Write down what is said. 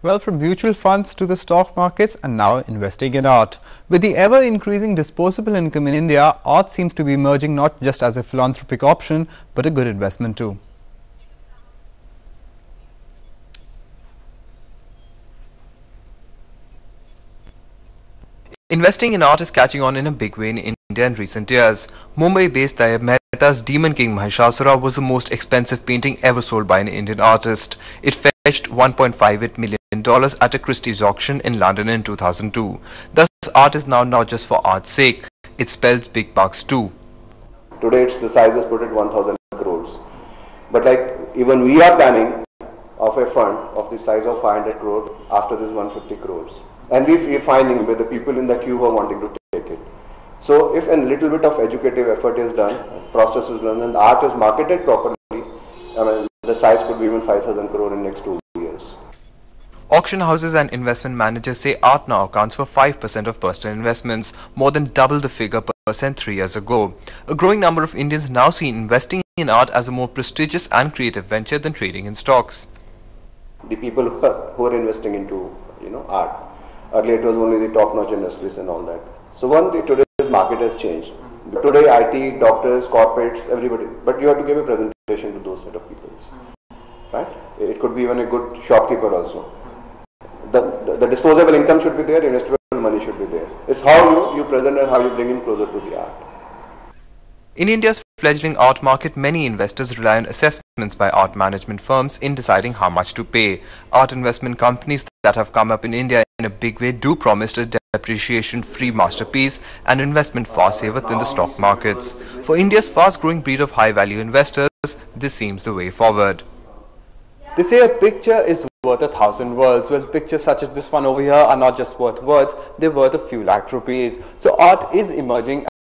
Well, from mutual funds to the stock markets and now investing in art. With the ever increasing disposable income in India, art seems to be emerging not just as a philanthropic option, but a good investment too. Investing in art is catching on in a big way in India in recent years. Mumbai-based Tyeb Mehta's Demon King Mahishasura was the most expensive painting ever sold by an Indian artist. It fetched 1.58 million dollars at a Christie's auction in London in 2002. Thus, art is now not just for art's sake, it spells big bucks too. Today, it's the size is put at 1,000 crores. But like even we are planning of a fund of the size of 500 crore after this 150 crores. And we are finding with the people in the queue are wanting to take it. So if a little bit of educative effort is done, process is done, and art is marketed properly, I mean, the size could be even 5,000 crore in next two. Auction houses and investment managers say art now accounts for 5% of personal investments, more than double the figure percent three years ago. A growing number of Indians now see investing in art as a more prestigious and creative venture than trading in stocks. The people who are, who are investing into you know art. Earlier it was only the top-notch industries and all that. So one, the today's market has changed. Today IT, doctors, corporates, everybody. But you have to give a presentation to those set of people. Right? It could be even a good shopkeeper also the, disposable income should be there, investable money should be there. It's how you, you present and how you bring in closer to the art. In India's fledgling art market, many investors rely on assessments by art management firms in deciding how much to pay. Art investment companies that have come up in India in a big way do promise a depreciation-free masterpiece and investment far safer than the stock markets. For India's fast-growing breed of high-value investors, this seems the way forward. They say a picture is worth a thousand words. Well, pictures such as this one over here are not just worth words, they're worth a few lakh rupees. So art is emerging